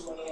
años.